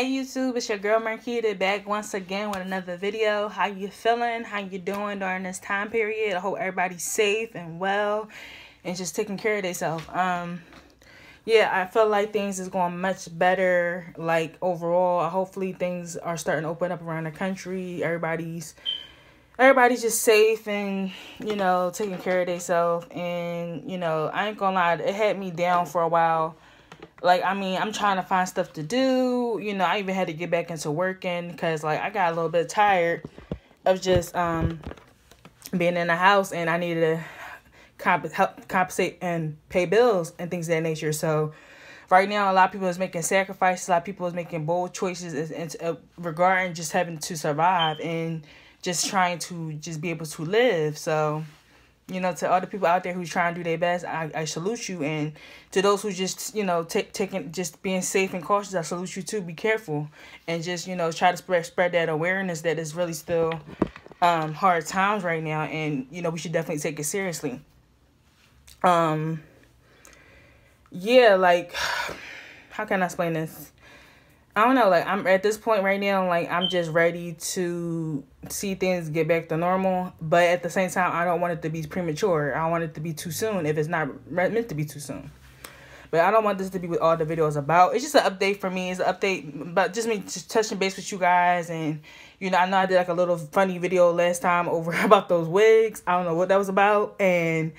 YouTube? It's your girl Marquitta back once again with another video. How you feeling? How you doing during this time period? I hope everybody's safe and well and just taking care of themselves. Um, yeah, I feel like things is going much better. Like overall, hopefully things are starting to open up around the country. Everybody's everybody's just safe and you know taking care of themselves. And you know, I ain't gonna lie, it had me down for a while like i mean i'm trying to find stuff to do. You know i even had to get back into working because like i got a little bit tired of just um being in the house and i needed to comp- help compensate and pay bills and things of that nature. So right now a lot of people is making sacrifices. A lot of people is making bold choices and uh, regarding just having to survive and just trying to just be able to live. So you know, to other people out there who's trying to do their best, I, I salute you. And to those who just, you know, taking just being safe and cautious, I salute you too. Be careful and just, you know, try to spread spread that awareness that is really still um hard times right now and you know, we should definitely take it seriously. Um yeah, like how can I explain this? I don't know, like I'm at this point right now, like I'm just ready to see things get back to normal. But at the same time, I don't want it to be premature. I want it to be too soon if it's not meant to be too soon. But I don't want this to be what all the videos about. It's just an update for me. It's an update, but just me just touching base with you guys. And, you know, I know I did like a little funny video last time over about those wigs. I don't know what that was about. And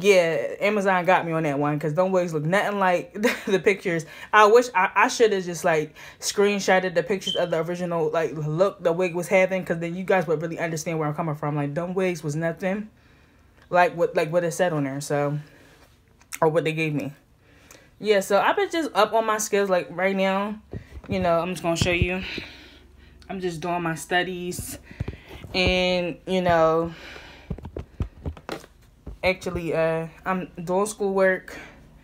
yeah, Amazon got me on that one because them wigs look nothing like the pictures. I wish I, I should have just like screenshotted the pictures of the original like look the wig was having because then you guys would really understand where I'm coming from. Like them wigs was nothing like what like what it said on there. So or what they gave me. Yeah, so I've been just up on my skills like right now. You know, I'm just gonna show you. I'm just doing my studies and you know actually uh I'm doing schoolwork.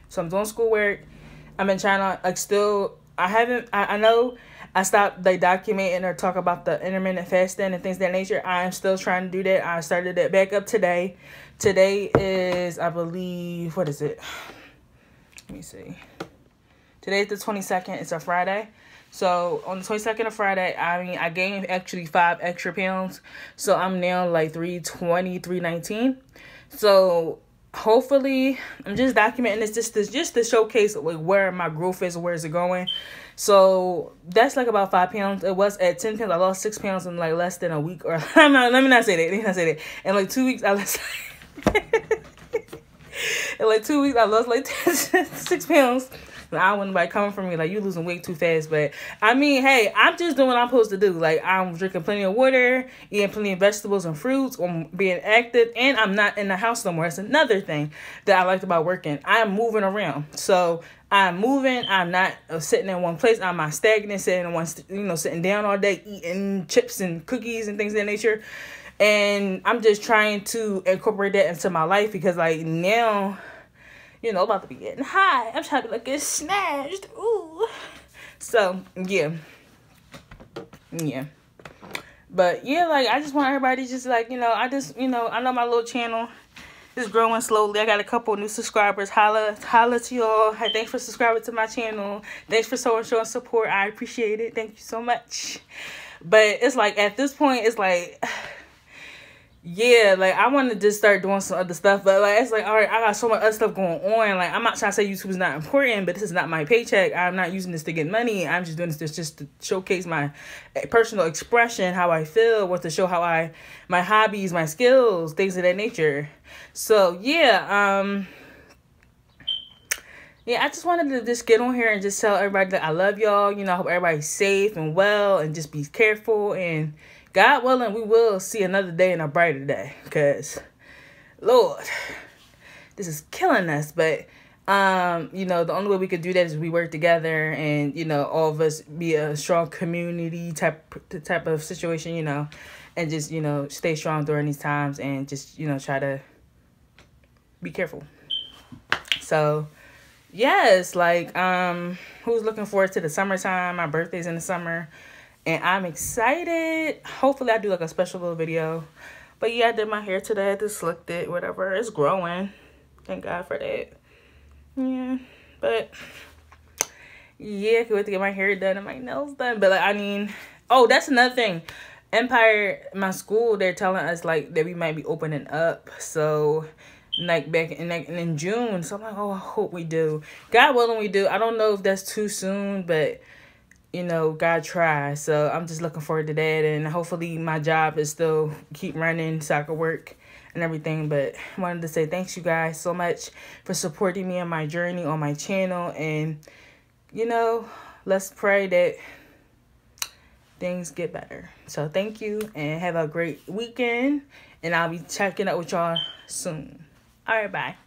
So I'm doing schoolwork. I'm in China. like still I haven't I, I know I stopped like documenting or talk about the intermittent fasting and things that nature. I am still trying to do that. I started that back up today. Today is I believe what is it? Let me see. Today's the 22nd. It's a Friday. So on the 22nd of Friday, I mean, I gained actually five extra pounds. So I'm now like 320, 319. So hopefully I'm just documenting this just to, just to showcase like where my growth is, where is it going. So that's like about five pounds. It was at ten pounds. I lost six pounds in like less than a week. Or I'm not. Let me not say that. Let me not say that. In like two weeks, I lost. in like two weeks, I lost like six pounds. I wouldn't like coming from me like you losing weight too fast. But I mean, hey, I'm just doing what I'm supposed to do. Like I'm drinking plenty of water, eating plenty of vegetables and fruits, I'm being active, and I'm not in the house no more. That's another thing that I liked about working. I'm moving around. So I'm moving. I'm not uh, sitting in one place. I'm not stagnant, sitting in one, you know, sitting down all day, eating chips and cookies and things of that nature. And I'm just trying to incorporate that into my life because, like, now you know, about to be getting high. I'm trying to look get snatched. Ooh. So, yeah. Yeah. But yeah, like I just want everybody just like, you know, I just, you know, I know my little channel is growing slowly. I got a couple new subscribers. Holla holla to y'all. Hey, thanks for subscribing to my channel. Thanks for so showing support. I appreciate it. Thank you so much. But it's like at this point, it's like yeah, like I want to just start doing some other stuff, but like it's like all right, I got so much other stuff going on. Like I'm not trying to say YouTube is not important, but this is not my paycheck. I'm not using this to get money. I'm just doing this just to showcase my eh, personal expression, how I feel, what to show how I my hobbies, my skills, things of that nature. So yeah, um yeah, I just wanted to just get on here and just tell everybody that I love y'all. You know, I hope everybody's safe and well and just be careful and God willing, we will see another day and a brighter day. Because, Lord, this is killing us. But, um, you know, the only way we could do that is we work together and, you know, all of us be a strong community type type of situation, you know, and just, you know, stay strong during these times and just, you know, try to be careful. So, yes, like, um, who's looking forward to the summertime? My birthday's in the summer and I'm excited. Hopefully, I do like a special little video. But yeah, I did my hair today. I just slicked it, whatever. It's growing. Thank God for that. Yeah, but yeah, I can't wait to get my hair done and my nails done. But like, I mean, oh, that's another thing. Empire, my school, they're telling us like that we might be opening up. So like back in like in June. So I'm like, oh, I hope we do. God willing, we do. I don't know if that's too soon, but you know, God tries. So I'm just looking forward to that, and hopefully my job is still keep running so I can work and everything. But I wanted to say thanks you guys so much for supporting me on my journey on my channel, and you know, let's pray that things get better. So thank you and have a great weekend. And I'll be checking up with y'all soon. All right, bye.